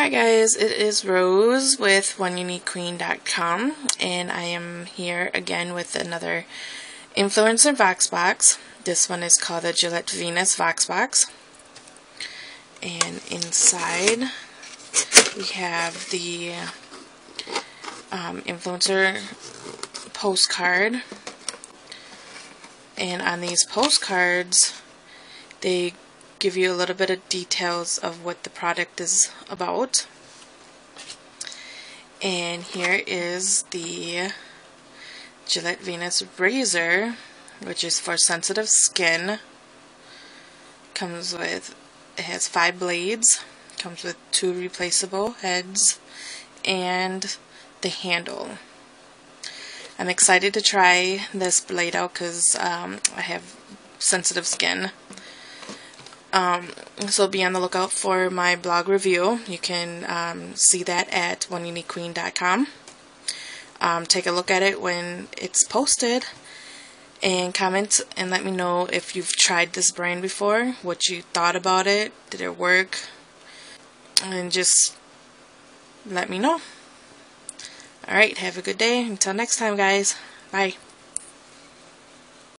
Hi guys, it is Rose with OneUniqueQueen.com and I am here again with another Influenster VoxBox. This one is called the Gillette Venus VoxBox. And inside we have the um, Influenster postcard. And on these postcards, they give you a little bit of details of what the product is about. And here is the Gillette Venus razor, which is for sensitive skin. Comes with, it has five blades, comes with two replaceable heads, and the handle. I'm excited to try this blade out because um, I have sensitive skin. Um, so be on the lookout for my blog review. You can um, see that at oneuniquequeen.com. Um, take a look at it when it's posted and comment and let me know if you've tried this brand before, what you thought about it, did it work, and just let me know. Alright, have a good day. Until next time, guys. Bye.